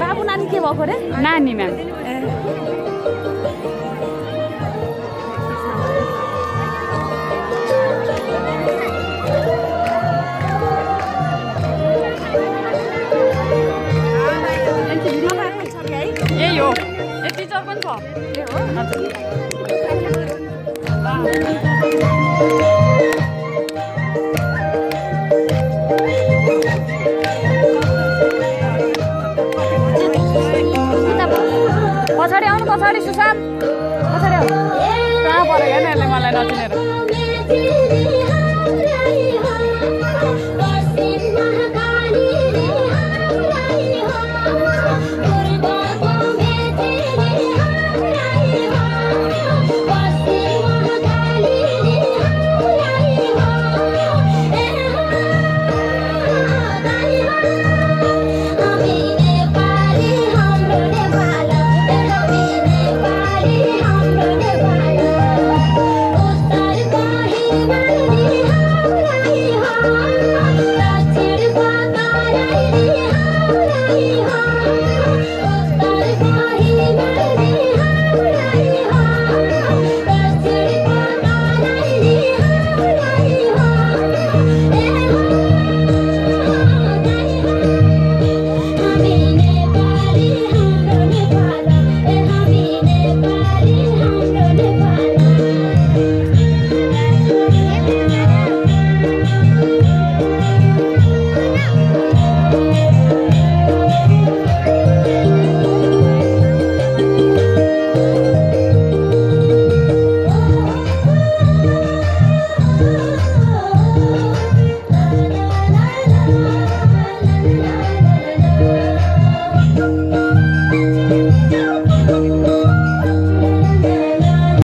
बाबु नानी के भएको अरे नानी म्याम यही हो ए टिचर पनि छ पछाडि सुशान्त पछाडि हेर्नु यसले मलाई नचिनेर।